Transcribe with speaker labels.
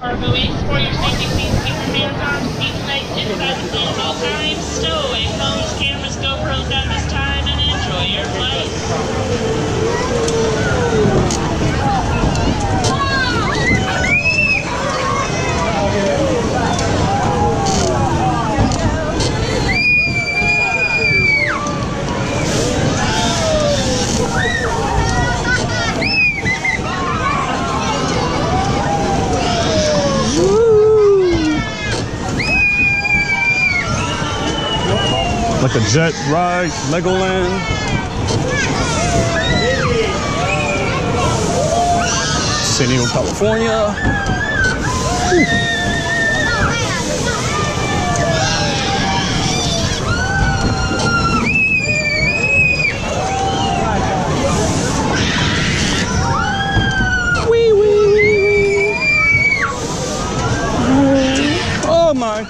Speaker 1: Cargo Inc. For your safety, please keep your hands on seat belts inside the seat at all times. Stow away phones, cameras, GoPros at this time,
Speaker 2: like a jet ride, Legoland. San Diego, California. Ooh. Oh my.